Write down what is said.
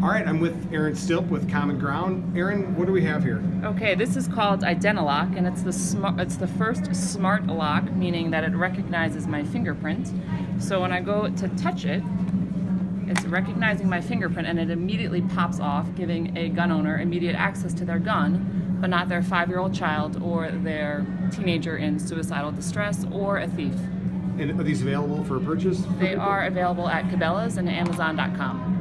All right, I'm with Erin Stilp with Common Ground. Erin, what do we have here? Okay, this is called Identilock, and it's the smart. It's the first smart lock, meaning that it recognizes my fingerprint. So when I go to touch it, it's recognizing my fingerprint, and it immediately pops off, giving a gun owner immediate access to their gun, but not their five-year-old child or their teenager in suicidal distress or a thief. And are these available for purchase? for They people? are available at Cabela's and Amazon.com.